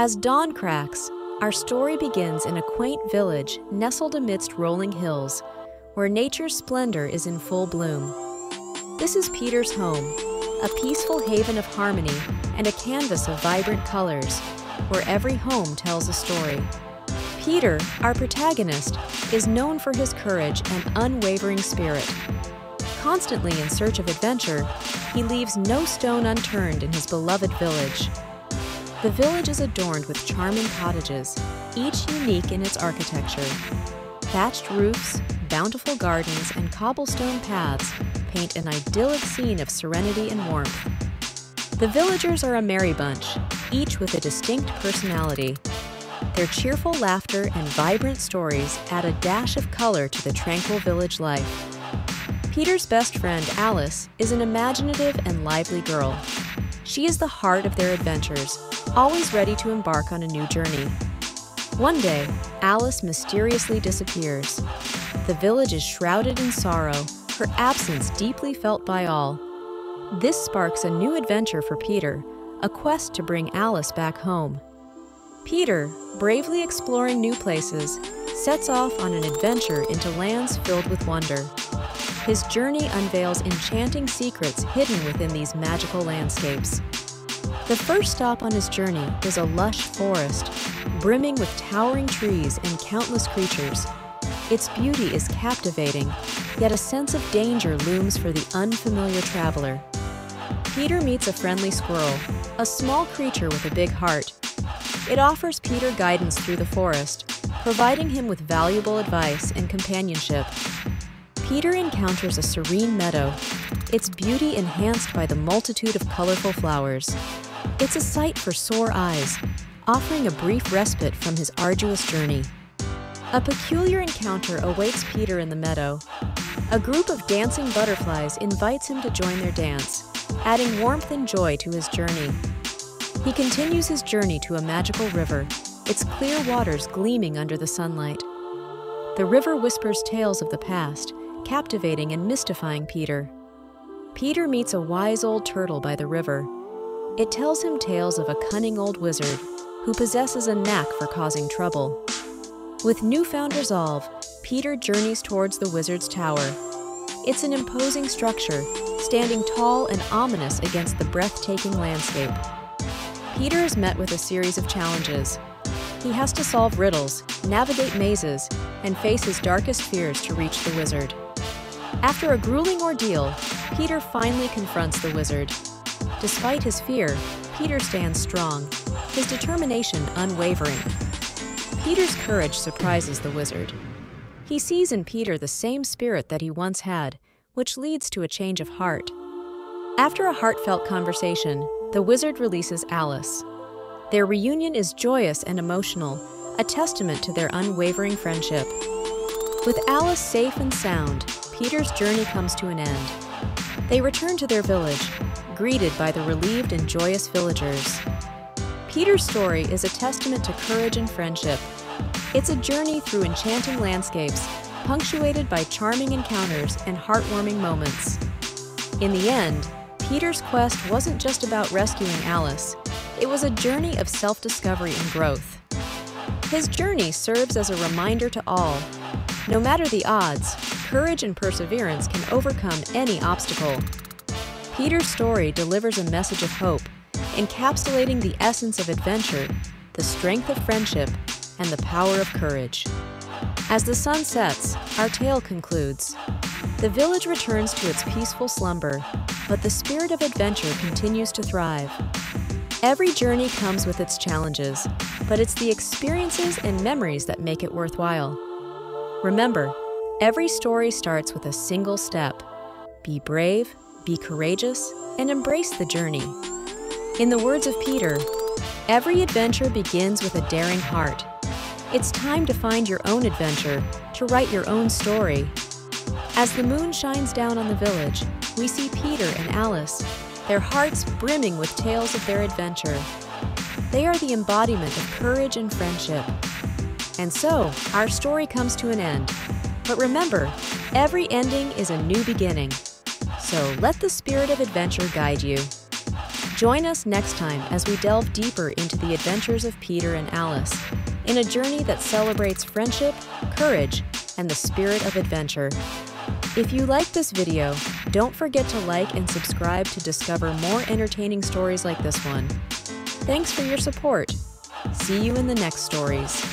As dawn cracks, our story begins in a quaint village nestled amidst rolling hills, where nature's splendor is in full bloom. This is Peter's home, a peaceful haven of harmony and a canvas of vibrant colors, where every home tells a story. Peter, our protagonist, is known for his courage and unwavering spirit. Constantly in search of adventure, he leaves no stone unturned in his beloved village. The village is adorned with charming cottages, each unique in its architecture. Thatched roofs, bountiful gardens, and cobblestone paths paint an idyllic scene of serenity and warmth. The villagers are a merry bunch, each with a distinct personality. Their cheerful laughter and vibrant stories add a dash of color to the tranquil village life. Peter's best friend, Alice, is an imaginative and lively girl. She is the heart of their adventures, always ready to embark on a new journey. One day, Alice mysteriously disappears. The village is shrouded in sorrow, her absence deeply felt by all. This sparks a new adventure for Peter, a quest to bring Alice back home. Peter, bravely exploring new places, sets off on an adventure into lands filled with wonder. His journey unveils enchanting secrets hidden within these magical landscapes. The first stop on his journey is a lush forest, brimming with towering trees and countless creatures. Its beauty is captivating, yet a sense of danger looms for the unfamiliar traveler. Peter meets a friendly squirrel, a small creature with a big heart. It offers Peter guidance through the forest, providing him with valuable advice and companionship. Peter encounters a serene meadow, its beauty enhanced by the multitude of colorful flowers. It's a sight for sore eyes, offering a brief respite from his arduous journey. A peculiar encounter awaits Peter in the meadow. A group of dancing butterflies invites him to join their dance, adding warmth and joy to his journey. He continues his journey to a magical river, its clear waters gleaming under the sunlight. The river whispers tales of the past, captivating and mystifying Peter. Peter meets a wise old turtle by the river, it tells him tales of a cunning old wizard who possesses a knack for causing trouble. With newfound resolve, Peter journeys towards the wizard's tower. It's an imposing structure, standing tall and ominous against the breathtaking landscape. Peter is met with a series of challenges. He has to solve riddles, navigate mazes, and face his darkest fears to reach the wizard. After a grueling ordeal, Peter finally confronts the wizard Despite his fear, Peter stands strong, his determination unwavering. Peter's courage surprises the wizard. He sees in Peter the same spirit that he once had, which leads to a change of heart. After a heartfelt conversation, the wizard releases Alice. Their reunion is joyous and emotional, a testament to their unwavering friendship. With Alice safe and sound, Peter's journey comes to an end. They return to their village, greeted by the relieved and joyous villagers. Peter's story is a testament to courage and friendship. It's a journey through enchanting landscapes, punctuated by charming encounters and heartwarming moments. In the end, Peter's quest wasn't just about rescuing Alice, it was a journey of self discovery and growth. His journey serves as a reminder to all no matter the odds, courage and perseverance can overcome any obstacle. Peter's story delivers a message of hope, encapsulating the essence of adventure, the strength of friendship, and the power of courage. As the sun sets, our tale concludes. The village returns to its peaceful slumber, but the spirit of adventure continues to thrive. Every journey comes with its challenges, but it's the experiences and memories that make it worthwhile. Remember, every story starts with a single step. Be brave, be courageous, and embrace the journey. In the words of Peter, every adventure begins with a daring heart. It's time to find your own adventure, to write your own story. As the moon shines down on the village, we see Peter and Alice, their hearts brimming with tales of their adventure. They are the embodiment of courage and friendship. And so, our story comes to an end. But remember, every ending is a new beginning. So let the spirit of adventure guide you. Join us next time as we delve deeper into the adventures of Peter and Alice in a journey that celebrates friendship, courage, and the spirit of adventure. If you like this video, don't forget to like and subscribe to discover more entertaining stories like this one. Thanks for your support. See you in the next stories.